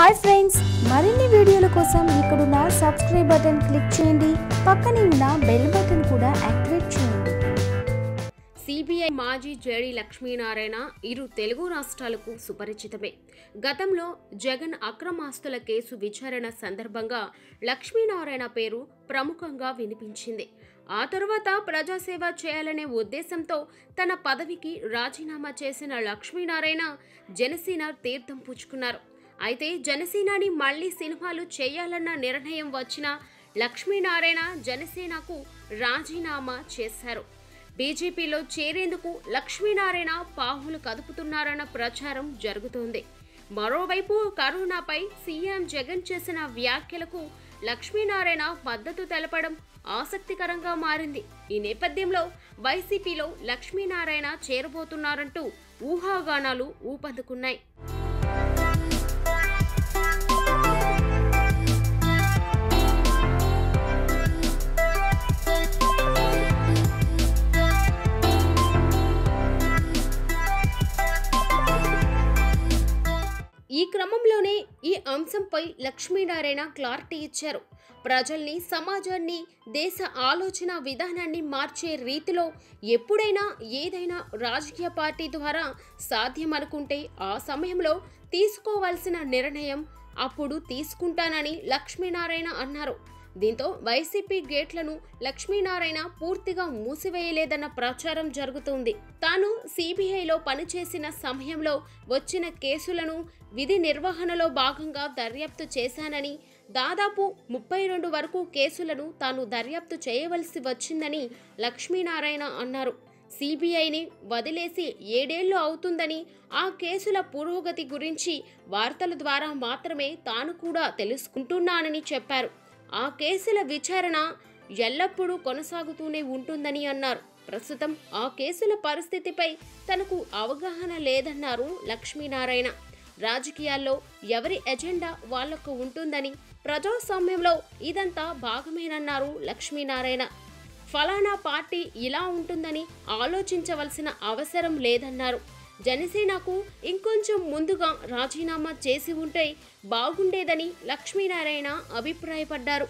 Hi friends మరిన్ని వీడియోల కోసం ఇక్కడున్న సబ్స్క్రైబ్ బటన్ క్లిక్ చేయండి. పక్కనే ఉన్న బెల్ బటన్ కూడా యాక్టివేట్ చేయండి. సిబిఐ మాజీ జేడీ లక్ష్మీనారాయణ ఇరు తెలుగు రాష్ట్రాలకు సుపరిచితమే. గతంలో జగన్ అక్రమాస్తుల కేసు విచారణ సందర్భంగా లక్ష్మీనారాయణ పేరు ప్రముఖంగా వినిపించింది. ఆ తర్వాత ప్రజాసేవ చేయాలనే ఉద్దేశంతో తన పదవికి రాజీనామా చేసిన లక్ష్మీనారాయణ జనసేన తీర్థం పుచ్చుకున్నారు. అయితే జనసేనాని మళ్ళీ సినిమాలు చేయాలన్న నిర్ణయం వచ్చిన లక్ష్మీనారాయణ జనసేనకు రాజీనామా చేశారు. బీజేపీలో చేరేందుకు లక్ష్మీనారాయణ పావులు కదుపుతున్నారన్న ప్రచారం జరుగుతోంది. మరోవైపు కరోనాపై సీఎం జగన్ చేసిన వ్యాఖ్యలకు లక్ష్మీనారాయణ మద్దతు తెలపడం ఆసక్తికరంగా మారింది. ఈ నేపథ్యంలో వైసీపీలో లక్ష్మీనారాయణ చేరబోతున్నారంటూ ఊహాగానాలు ఊపందుకున్నాయి. ఈ క్రమంలోనే ఈ అంశంపై లక్ష్మీనారాయణ క్లారిటీ ఇచ్చారు. ప్రజల్ని సమాజాన్ని దేశ ఆలోచన విధానాన్ని మార్చే రీతిలో ఎప్పుడైనా ఏదైనా రాజకీయ పార్టీ ద్వారా సాధ్యమనుకుంటే ఆ సమయంలో తీసుకోవాల్సిన నిర్ణయం అప్పుడు తీసుకుంటానని లక్ష్మీనారాయణ అన్నారు. దీంతో వైసీపీ గేట్లను లక్ష్మీనారాయణ పూర్తిగా మూసివేయలేదన్న ప్రచారం జరుగుతుంది. తాను సిబిఐలో పనిచేసిన సమయంలో వచ్చిన కేసులను విధి నిర్వహణలో భాగంగా దర్యాప్తు చేశానని దాదాపు ముప్పై రెండు వరకు కేసులను తాను దర్యాప్తు చేయవలసి వచ్చిందని లక్ష్మీనారాయణ అన్నారు. సిబిఐని వదిలేసి ఏడేళ్ళు అవుతుందని ఆ కేసుల పురోగతి గురించి వార్తల ద్వారా మాత్రమే తాను కూడా తెలుసుకుంటున్నానని చెప్పారు. ఆ కేసుల విచారణ ఎల్లప్పుడూ కొనసాగుతూనే ఉంటుందని అన్నారు. ప్రస్తుతం ఆ కేసుల పరిస్థితిపై తనకు అవగాహన లేదన్నారు లక్ష్మీనారాయణ. రాజకీయాల్లో ఎవరి ఎజెండా వాళ్ళకు ఉంటుందని ప్రజాస్వామ్యంలో ఇదంతా భాగమేనన్నారు లక్ష్మీనారాయణ. ఫలానా పార్టీ ఇలా ఉంటుందని ఆలోచించవలసిన అవసరం లేదన్నారు. జనసేనకు ఇంకొంచెం ముందుగా రాజీనామా చేసి ఉంటే బాగుండేదని లక్ష్మీనారాయణ అభిప్రాయపడ్డారు.